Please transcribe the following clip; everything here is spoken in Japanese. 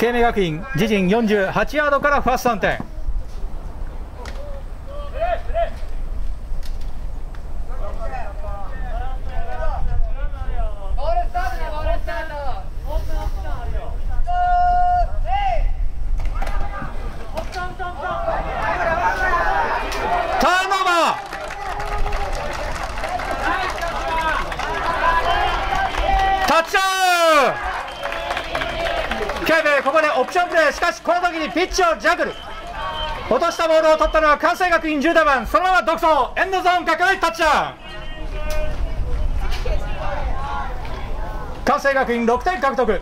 慶明学院自陣48ヤードからファースト3点。タッチアウここでオプションプレー。しかしこの時にピッチをジャグル。落としたボールを取ったのは関西学院17番そのまま独走。エンドゾーン拡大タッチダウン。関西学院6点獲得。